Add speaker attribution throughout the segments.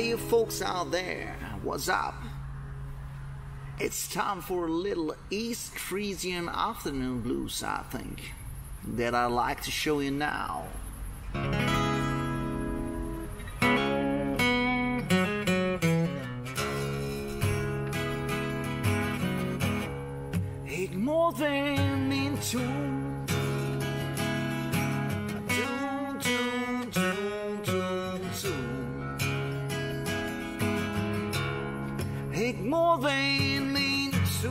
Speaker 1: You folks out there, what's up? It's time for a little East Frisian afternoon blues, I think, that I'd like to show you now. Ignore them into more than mean to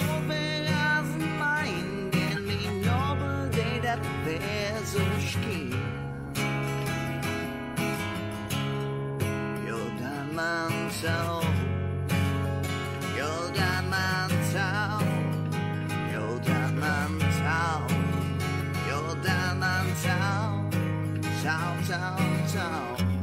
Speaker 1: them as mind and me know that there's a scheme Soul, soul, soul